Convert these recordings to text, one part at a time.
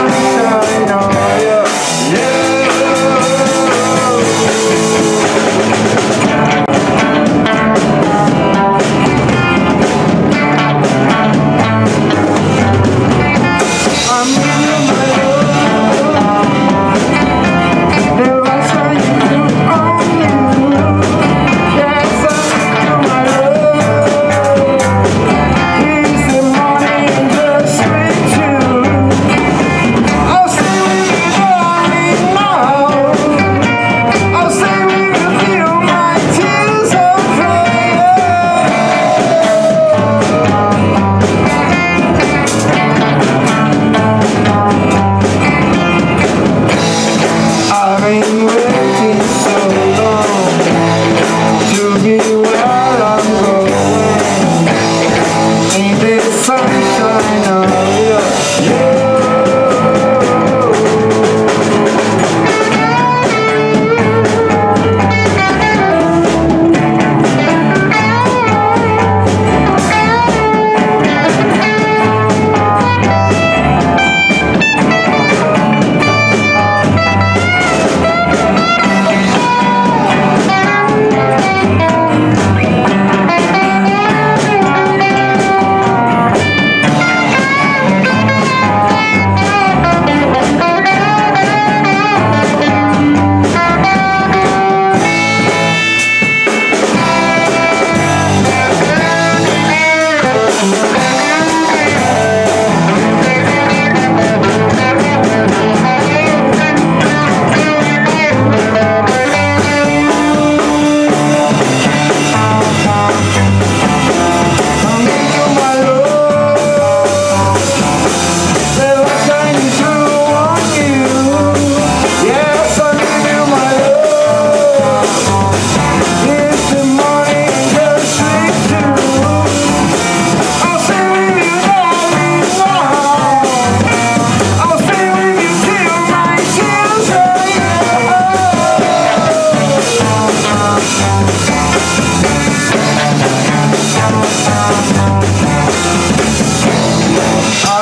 Thank you.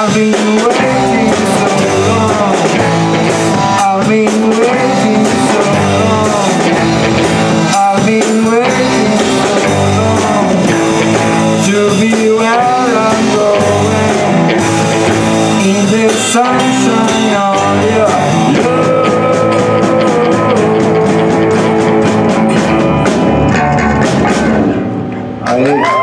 I've been waiting so long. I've been waiting so long. I've been waiting so long. To be where I'm going. The sunshine your I